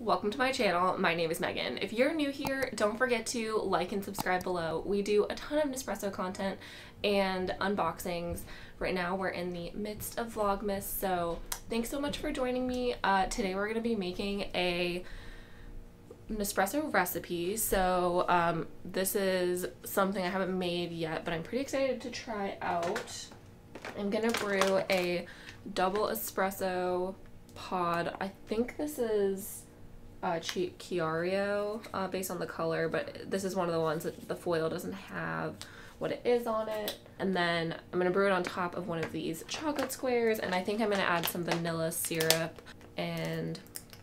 Welcome to my channel. My name is Meaghan. If you're new here, don't forget to like and subscribe below. We do a ton of Nespresso content and unboxings. Right now we're in the midst of Vlogmas, so thanks so much for joining me. Uh, today we're going to be making a Nespresso recipe. So um, this is something I haven't made yet, but I'm pretty excited to try out. I'm going to brew a double espresso pod. I think this is uh, Chiaro uh, based on the color, but this is one of the ones that the foil doesn't have what it is on it. And then I'm to brew it on top of one of these chocolate squares, and I think I'm to add some vanilla syrup and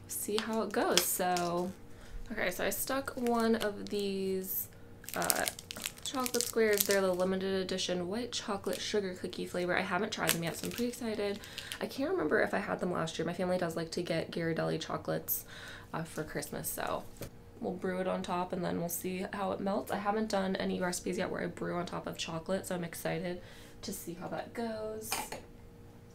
see how it goes. So, okay, so I stuck one of these uh, chocolate squares. They're the limited edition white chocolate sugar cookie flavor. I haven't tried them yet, so I'm pretty excited. I can't remember if I had them last year. My family does like to get Ghirardelli chocolates uh, for Christmas, so we'll brew it on top and then we'll see how it melts. I haven't done any recipes yet where I brew on top of chocolate, so I'm excited to see how that goes.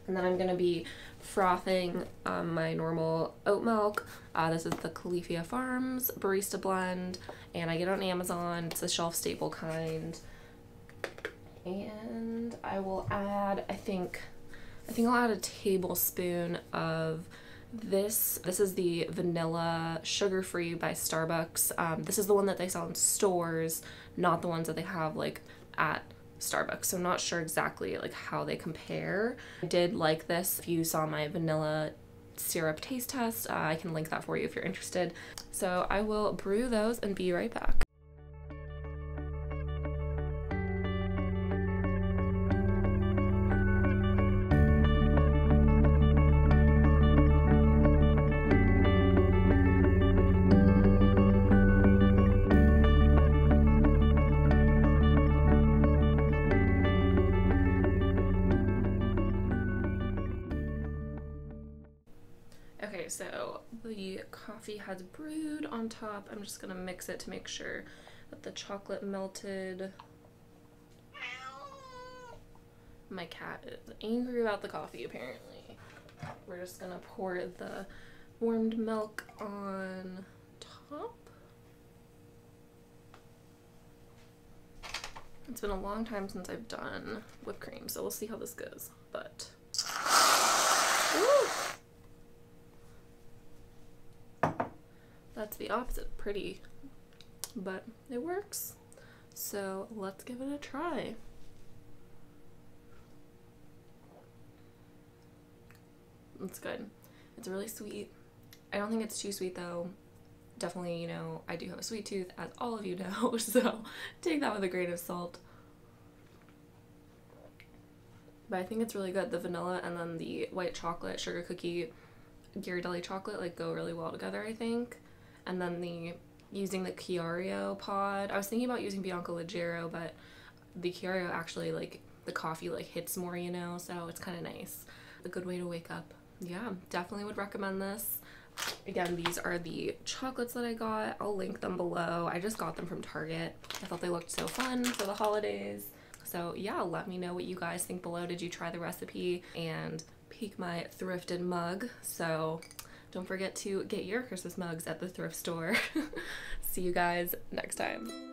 And then I'm going to be frothing um, my normal oat milk. Uh, this is the Califia Farms Barista Blend, and I get it on Amazon. It's a shelf staple kind. And I will add, I think, I think I'll add a tablespoon of this. This is the vanilla sugar-free by Starbucks. Um, this is the one that they sell in stores, not the ones that they have like at Starbucks. So I'm not sure exactly like how they compare. I did like this. If you saw my vanilla syrup taste test, uh, I can link that for you if you're interested. So I will brew those and be right back. So the coffee has brewed on top. I'm just gonna mix it to make sure that the chocolate melted. My cat is angry about the coffee apparently. We're just gonna pour the warmed milk on top. It's been a long time since I've done whipped cream, so we'll see how this goes. But that's the opposite. Pretty. But it works. So let's give it a try. It's good. It's really sweet. I don't think it's too sweet though. Definitely you know i do have a sweet tooth as all of you know so take that with a grain of salt. But i think it's really good. The vanilla and then the white chocolate sugar cookie Ghirardelli chocolate like go really well together I think and then the using the Chiaro pod. I was thinking about using Bianco Leggero, but the Chiaro actually like the coffee like hits more, you know, so it's kind of nice. A good way to wake up. Yeah, definitely would recommend this. Again, these are the chocolates that I got. I'll link them below. I just got them from Target. I thought they looked so fun for the holidays. So yeah, let me know what you guys think below. Did you try the recipe? And peek my thrifted mug. So don't forget to get your Christmas mugs at the thrift store. See you guys next time.